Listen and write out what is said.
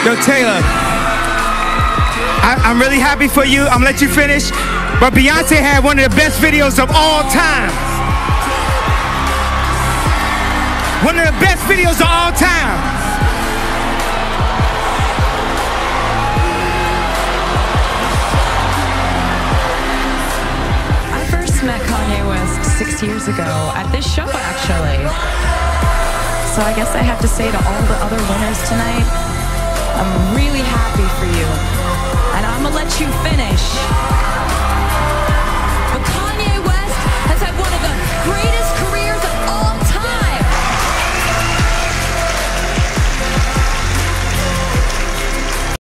Yo, Taylor. I, I'm really happy for you. I'm gonna let you finish. But Beyonce had one of the best videos of all time. One of the best videos of all time. I first met Kanye West six years ago at this show, actually. So I guess I have to say to all the other winners tonight, I'm really happy for you.